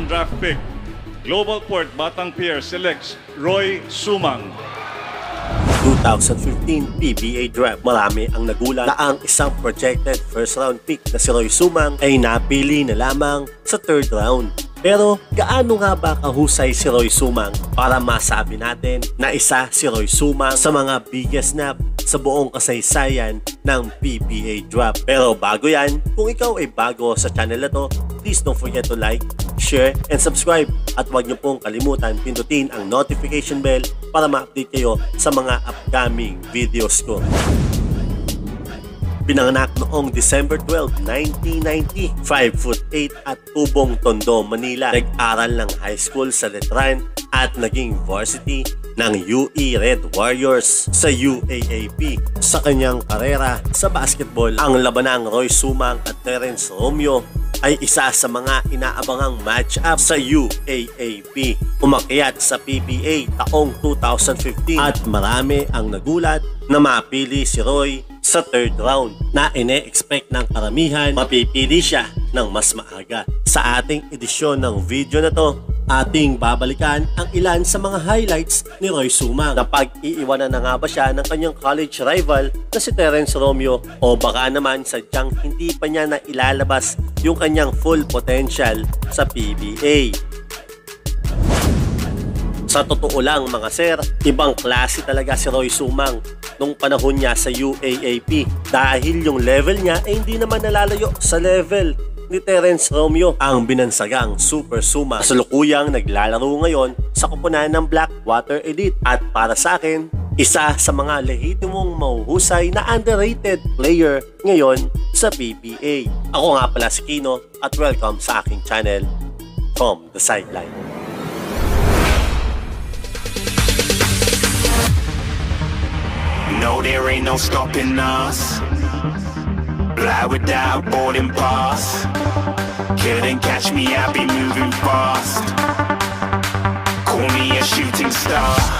round draft pick. Global Port Batang Pier selects Roy Sumang. 2015 PBA Draft. Marami ang nagulat na ang isang projected first round pick na si Roy Sumang ay napili na lamang sa third round. Pero gaano nga ba kahusay si Roy Sumang para masabi natin na isa si Roy Sumang sa mga biggest snap sa buong kasaysayan ng PBA Draft. Pero bago yan, kung ikaw ay bago sa channel na to, please don't forget to like, share, and subscribe. At huwag niyo pong kalimutan pindutin ang notification bell para ma-update kayo sa mga upcoming videos ko. Pinanganak noong December 12, 1990. 5 foot 8 at tubong Tondo, Manila. Nag-aral ng high school sa Letran at naging varsity ng UE Red Warriors sa UAAP. Sa kanyang karera sa basketball, ang labanang Roy Sumang at Terence Romeo ay isa sa mga inaabangang match-up sa UAAP. Umakyat sa PBA taong 2015 at marami ang nagulat na mapili si Roy sa third round na ine-expect ng karamihan mapipili siya ng mas maaga. Sa ating edisyon ng video na to, ating babalikan ang ilan sa mga highlights ni Roy Sumang na pag-iiwanan na nga ba siya ng kanyang college rival na si Terence Romeo? O baka naman sadyang hindi pa niya na ilalabas yung kanyang full potential sa PBA. Sa totoo lang mga sir, ibang klase talaga si Roy Sumang nung panahon niya sa UAAP dahil yung level niya ay hindi naman nalalayo sa level ni Terence Romeo ang binansagang Super Suma. Kasalukuyang naglalaro ngayon sa kupunan ng Blackwater Elite at para sa akin, isa sa mga lehitimong mahuhusay na underrated player ngayon sa PBA. Ako nga pala si Kino at welcome sa aking channel from the sideline. No, there ain't no stopping us. Fly without boarding pass. Couldn't catch me, I be moving fast. Call me a shooting star.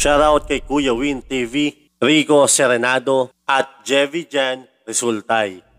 Shoutout kay Kuya Win TV, Rico Serenado at Jevi Jan Resultay.